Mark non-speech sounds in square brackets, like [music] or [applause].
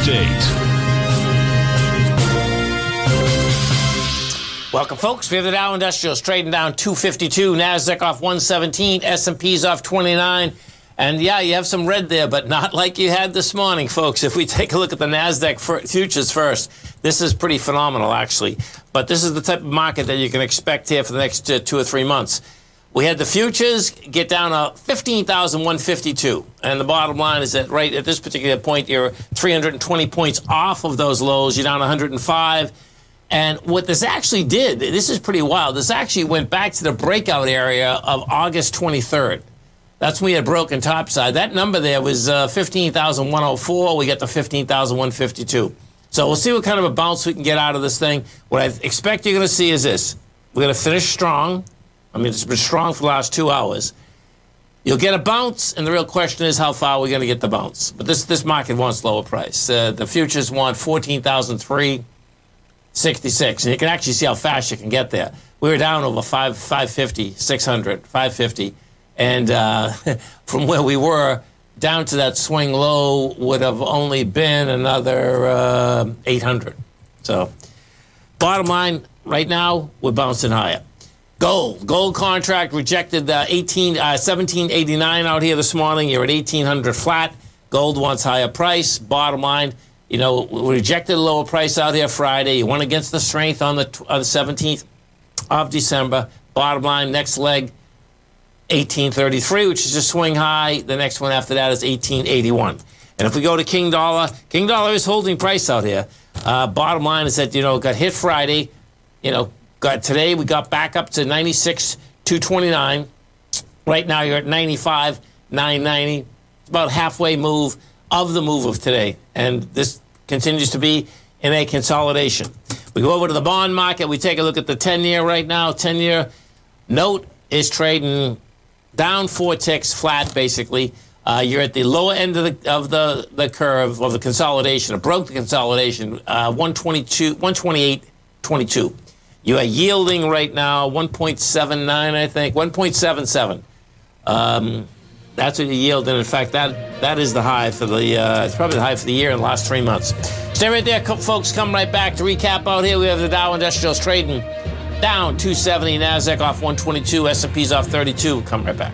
update. Welcome, folks. We have the Dow Industrials trading down 252, Nasdaq off 117, S&P's off 29. And yeah, you have some red there, but not like you had this morning, folks. If we take a look at the Nasdaq futures first, this is pretty phenomenal, actually. But this is the type of market that you can expect here for the next uh, two or three months. We had the futures get down to 15,152. And the bottom line is that right at this particular point, you're 320 points off of those lows. You're down 105. And what this actually did, this is pretty wild. This actually went back to the breakout area of August 23rd. That's when we had broken topside. That number there was uh, 15,104. We got to 15,152. So we'll see what kind of a bounce we can get out of this thing. What I expect you're going to see is this. We're going to finish strong. I mean, it's been strong for the last two hours. You'll get a bounce, and the real question is how far we're going to get the bounce. But this this market wants lower price. Uh, the futures want 14,003. 66. And you can actually see how fast you can get there. We were down over 5, 550, 600, 550. And uh, [laughs] from where we were down to that swing low would have only been another uh, 800. So, bottom line, right now, we're bouncing higher. Gold. Gold contract rejected the 18, uh, 1789 out here this morning. You're at 1800 flat. Gold wants higher price. Bottom line, you know, rejected a lower price out here Friday. You went against the strength on the, on the 17th of December. Bottom line, next leg, 1833, which is a swing high. The next one after that is 1881. And if we go to King Dollar, King Dollar is holding price out here. Uh, bottom line is that, you know, got hit Friday. You know, got today we got back up to 96, 229. Right now you're at 95, 990. It's about halfway move of the move of today. And this continues to be in a consolidation. We go over to the bond market. We take a look at the 10 year right now. 10 year note is trading down four ticks, flat basically. Uh, you're at the lower end of the, of the, the curve of the consolidation. It broke the consolidation, uh, 122, 128.22. You are yielding right now 1.79, I think, 1.77. Um, that's what you yield, and in fact, that that is the high for the. Uh, it's probably the high for the year in the last three months. Stay right there, folks. Come right back to recap out here. We have the Dow Industrials trading down 270, Nasdaq off 122, S&P's off 32. Come right back.